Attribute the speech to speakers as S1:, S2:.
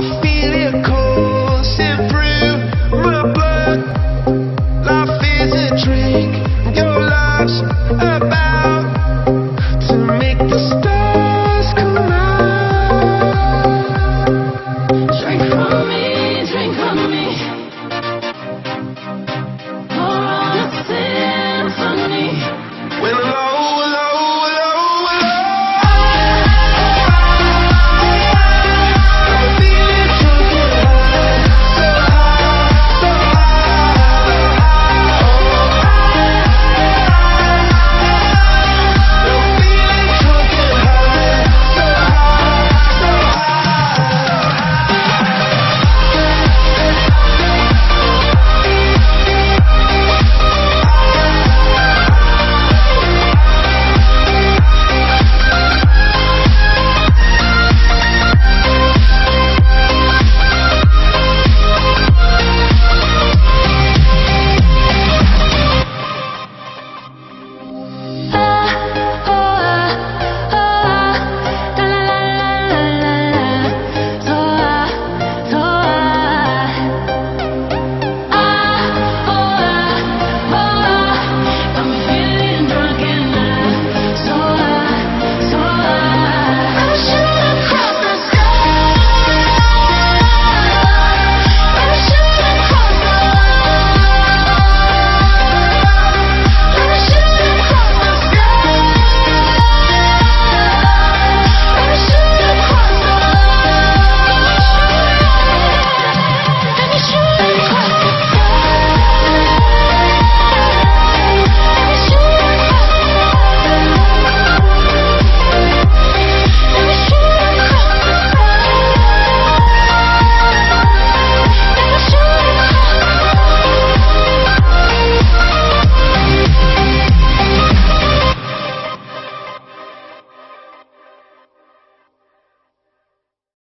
S1: my.